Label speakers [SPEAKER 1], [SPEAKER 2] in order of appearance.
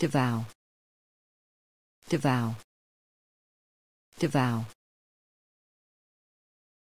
[SPEAKER 1] Devow. Devow. Devow.